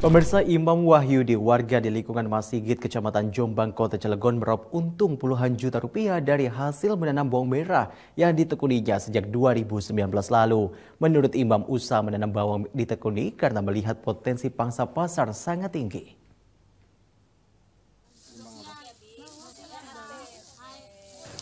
Pemirsa Imam Wahyudi, warga di lingkungan Masigit, Kecamatan Jombang, Kota Cilegon meraup untung puluhan juta rupiah dari hasil menanam bawang merah yang ditekuninya sejak 2019 lalu. Menurut Imam, usaha menanam bawang ditekuni karena melihat potensi pangsa pasar sangat tinggi.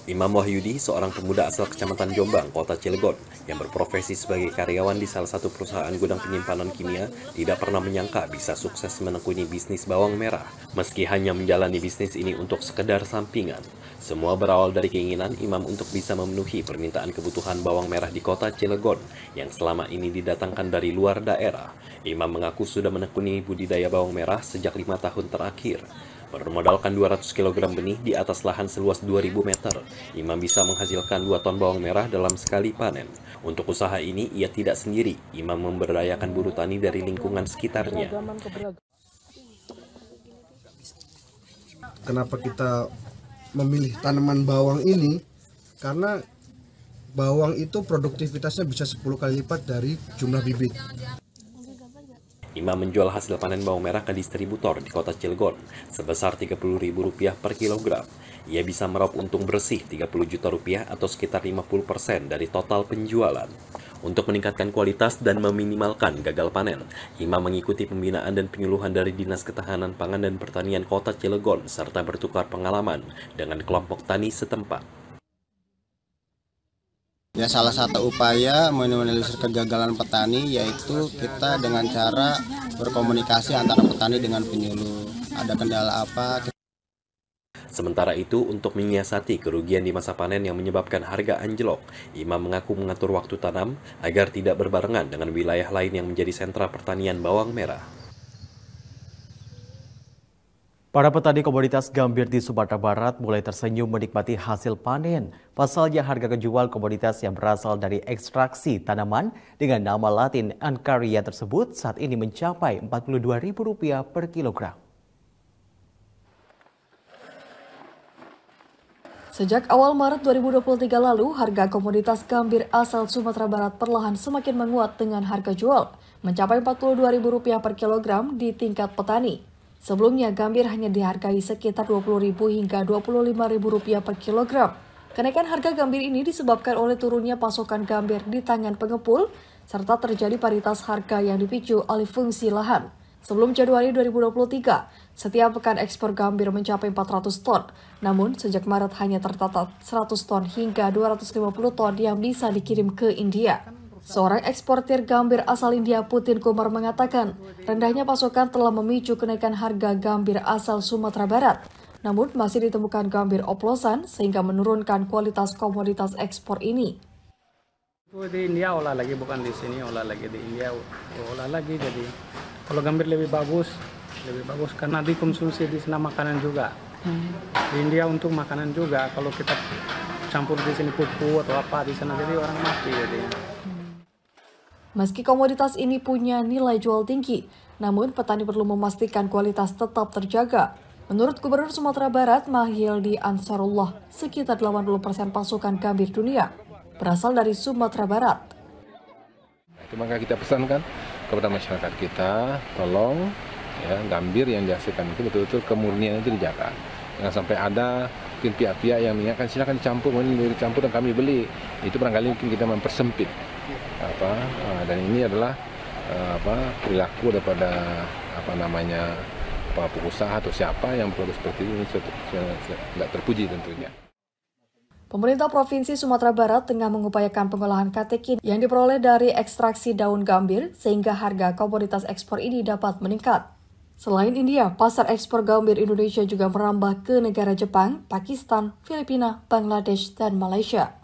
Imam Wahyudi, seorang pemuda asal Kecamatan Jombang, Kota Cilegon, yang berprofesi sebagai karyawan di salah satu perusahaan gudang penyimpanan kimia, tidak pernah menyangka bisa sukses menekuni bisnis bawang merah. Meski hanya menjalani bisnis ini untuk sekedar sampingan, semua berawal dari keinginan Imam untuk bisa memenuhi permintaan kebutuhan bawang merah di Kota Cilegon yang selama ini didatangkan dari luar daerah. Imam mengaku sudah menekuni budidaya bawang merah sejak lima tahun terakhir. Bermodalkan 200 kg benih di atas lahan seluas 2000 meter, Imam bisa menghasilkan 2 ton bawang merah dalam sekali panen. Untuk usaha ini, ia tidak sendiri. Imam memberdayakan buruh tani dari lingkungan sekitarnya. Kenapa kita memilih tanaman bawang ini? Karena bawang itu produktivitasnya bisa 10 kali lipat dari jumlah bibit. Imam menjual hasil panen bawang merah ke distributor di kota Cilegon sebesar Rp30.000 per kilogram. Ia bisa meraup untung bersih 30 juta rupiah atau sekitar 50% dari total penjualan. Untuk meningkatkan kualitas dan meminimalkan gagal panen, Imam mengikuti pembinaan dan penyuluhan dari Dinas Ketahanan Pangan dan Pertanian Kota Cilegon serta bertukar pengalaman dengan kelompok tani setempat. Ya salah satu upaya meminimalisir kegagalan petani yaitu kita dengan cara berkomunikasi antara petani dengan penyuluh. Ada kendala apa? Sementara itu, untuk menyiasati kerugian di masa panen yang menyebabkan harga anjlok, Imam mengaku mengatur waktu tanam agar tidak berbarengan dengan wilayah lain yang menjadi sentra pertanian bawang merah. Para petani komoditas gambir di Sumatera Barat mulai tersenyum menikmati hasil panen. Pasalnya harga kejual komoditas yang berasal dari ekstraksi tanaman dengan nama latin Ancaria tersebut saat ini mencapai Rp42.000 per kilogram. Sejak awal Maret 2023 lalu, harga komoditas gambir asal Sumatera Barat perlahan semakin menguat dengan harga jual mencapai Rp42.000 per kilogram di tingkat petani. Sebelumnya, gambir hanya dihargai sekitar Rp20.000 hingga Rp25.000 per kilogram. Kenaikan harga gambir ini disebabkan oleh turunnya pasokan gambir di tangan pengepul, serta terjadi paritas harga yang dipicu oleh fungsi lahan. Sebelum Januari 2023, setiap pekan ekspor gambir mencapai 400 ton, namun sejak Maret hanya tercatat 100 ton hingga 250 ton yang bisa dikirim ke India. Seorang eksportir gambir asal India Putin Kumar mengatakan, rendahnya pasokan telah memicu kenaikan harga gambir asal Sumatera Barat. Namun masih ditemukan gambir oplosan sehingga menurunkan kualitas komoditas ekspor ini. Di India olah lagi bukan di sini olah lagi di India olah lagi jadi kalau gambir lebih bagus lebih bagus karena dikonsumsi di sana makanan juga. Di India untuk makanan juga kalau kita campur di sini pupuk atau apa di sana jadi orang mati jadi. Meski komoditas ini punya nilai jual tinggi, namun petani perlu memastikan kualitas tetap terjaga. Menurut Gubernur Sumatera Barat, Mahildi Ansarullah, sekitar 80% pasukan gambir dunia berasal dari Sumatera Barat. Itu maka kita pesankan kepada masyarakat kita, tolong ya gambir yang dihasilkan itu betul-betul kemurnian itu dijaga. Jangan sampai ada mungkin pihak-pihak yang mengingatkan silakan dicampur, ini dicampur dan kami beli. Itu barangkali mungkin kita mempersempit apa uh, dan ini adalah uh, apa perilaku daripada apa namanya apa pengusaha atau siapa yang perlu seperti ini tidak terpuji tentunya. Pemerintah Provinsi Sumatera Barat tengah mengupayakan pengolahan katekin yang diperoleh dari ekstraksi daun gambir sehingga harga komoditas ekspor ini dapat meningkat. Selain India, pasar ekspor gambir Indonesia juga merambah ke negara Jepang, Pakistan, Filipina, Bangladesh, dan Malaysia.